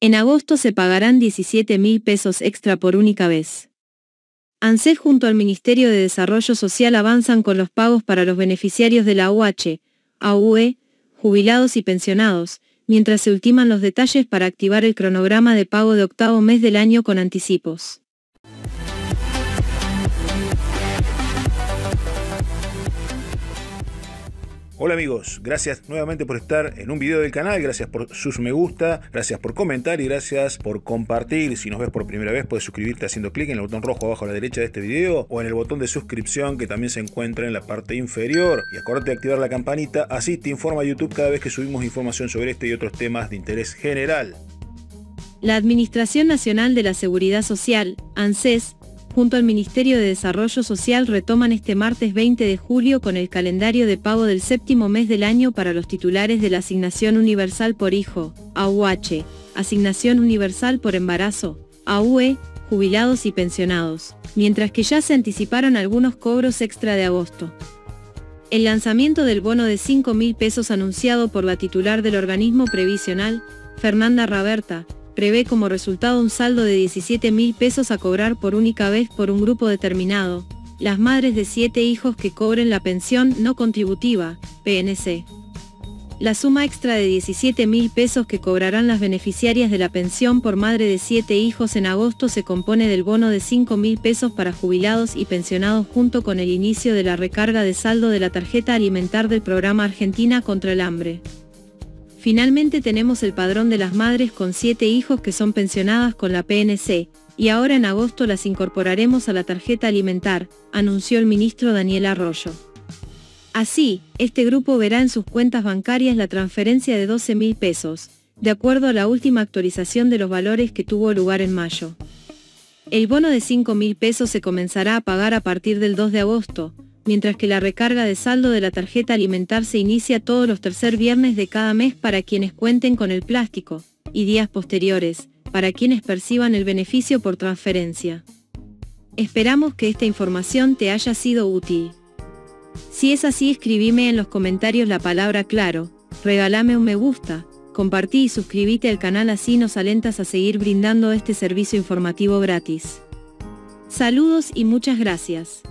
En agosto se pagarán 17 mil pesos extra por única vez. ANSES junto al Ministerio de Desarrollo Social avanzan con los pagos para los beneficiarios de la UH, AUE, jubilados y pensionados, mientras se ultiman los detalles para activar el cronograma de pago de octavo mes del año con anticipos. Hola amigos, gracias nuevamente por estar en un video del canal, gracias por sus me gusta, gracias por comentar y gracias por compartir. Si nos ves por primera vez puedes suscribirte haciendo clic en el botón rojo abajo a la derecha de este video o en el botón de suscripción que también se encuentra en la parte inferior. Y acuérdate de activar la campanita, así te informa YouTube cada vez que subimos información sobre este y otros temas de interés general. La Administración Nacional de la Seguridad Social, ANSES, junto al Ministerio de Desarrollo Social retoman este martes 20 de julio con el calendario de pago del séptimo mes del año para los titulares de la Asignación Universal por Hijo, AUH, Asignación Universal por Embarazo, AUE, jubilados y pensionados, mientras que ya se anticiparon algunos cobros extra de agosto. El lanzamiento del bono de 5 mil pesos anunciado por la titular del organismo previsional, Fernanda Raberta, prevé como resultado un saldo de 17 mil pesos a cobrar por única vez por un grupo determinado, las madres de siete hijos que cobren la pensión no contributiva, PNC. La suma extra de 17 mil pesos que cobrarán las beneficiarias de la pensión por madre de siete hijos en agosto se compone del bono de 5 mil pesos para jubilados y pensionados junto con el inicio de la recarga de saldo de la tarjeta alimentar del programa Argentina contra el hambre. Finalmente tenemos el padrón de las madres con siete hijos que son pensionadas con la PNC, y ahora en agosto las incorporaremos a la tarjeta alimentar, anunció el ministro Daniel Arroyo. Así, este grupo verá en sus cuentas bancarias la transferencia de 12 mil pesos, de acuerdo a la última actualización de los valores que tuvo lugar en mayo. El bono de 5 mil pesos se comenzará a pagar a partir del 2 de agosto, mientras que la recarga de saldo de la tarjeta alimentar se inicia todos los tercer viernes de cada mes para quienes cuenten con el plástico, y días posteriores, para quienes perciban el beneficio por transferencia. Esperamos que esta información te haya sido útil. Si es así escribime en los comentarios la palabra claro, regálame un me gusta, compartí y suscríbete al canal así nos alentas a seguir brindando este servicio informativo gratis. Saludos y muchas gracias.